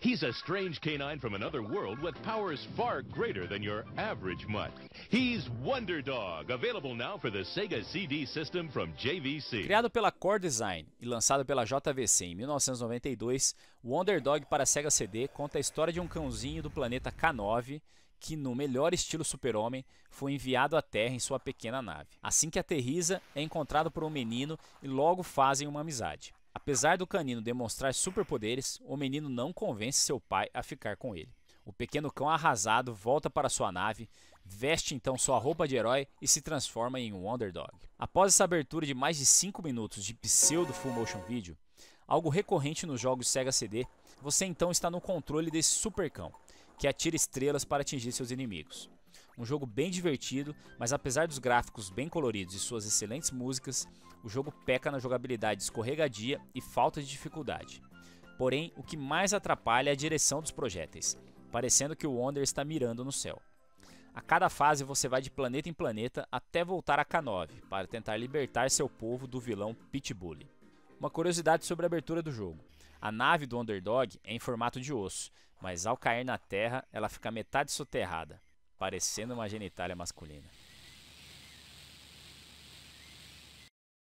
He's a strange canine from another world with powers far greater than your average mutt. He's Wonder Dog, available now for the Sega CD system from JVC. Criado pela Core Design e lançado pela JVC em 1992, Wonder Dog para Sega CD conta a história de um cãozinho do planeta K9 que, no melhor estilo super-homem, foi enviado à Terra em sua pequena nave. Assim que aterriza, é encontrado por um menino e logo fazem uma amizade. Apesar do canino demonstrar superpoderes, o menino não convence seu pai a ficar com ele. O pequeno cão arrasado volta para sua nave, veste então sua roupa de herói e se transforma em um Wonder Dog. Após essa abertura de mais de 5 minutos de pseudo full motion video, algo recorrente nos jogos Sega CD, você então está no controle desse super cão, que atira estrelas para atingir seus inimigos. Um jogo bem divertido, mas apesar dos gráficos bem coloridos e suas excelentes músicas, o jogo peca na jogabilidade escorregadia e falta de dificuldade. Porém, o que mais atrapalha é a direção dos projéteis, parecendo que o Wonder está mirando no céu. A cada fase você vai de planeta em planeta até voltar a K9 para tentar libertar seu povo do vilão Pitbull. Uma curiosidade sobre a abertura do jogo. A nave do Underdog é em formato de osso, mas ao cair na terra ela fica metade soterrada, parecendo uma genitália masculina.